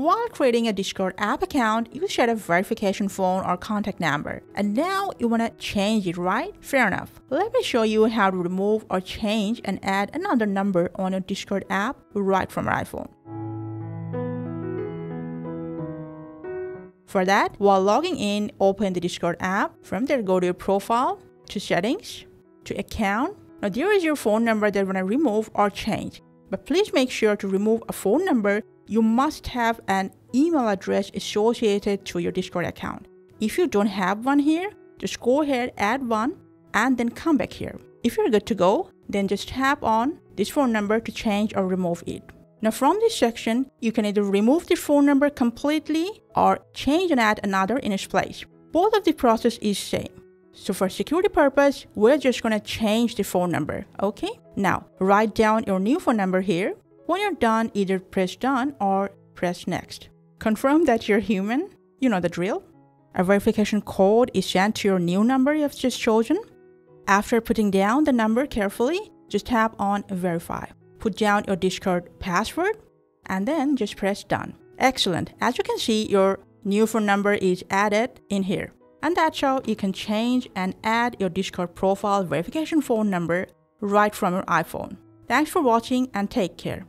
While creating a Discord app account, you shared a verification phone or contact number. And now you want to change it, right? Fair enough. Let me show you how to remove or change and add another number on your Discord app right from your iPhone. For that, while logging in, open the Discord app. From there, go to your profile, to settings, to account. Now there is your phone number that you want to remove or change. But please make sure to remove a phone number. You must have an email address associated to your Discord account. If you don't have one here, just go ahead, add one, and then come back here. If you're good to go, then just tap on this phone number to change or remove it. Now from this section, you can either remove the phone number completely or change and add another in its place. Both of the process is same. So for security purpose, we're just gonna change the phone number, okay? Now, write down your new phone number here. When you're done, either press done or press next. Confirm that you're human, you know the drill. A verification code is sent to your new number you have just chosen. After putting down the number carefully, just tap on verify put down your Discord password, and then just press done. Excellent. As you can see, your new phone number is added in here. And that's how you can change and add your Discord profile verification phone number right from your iPhone. Thanks for watching and take care.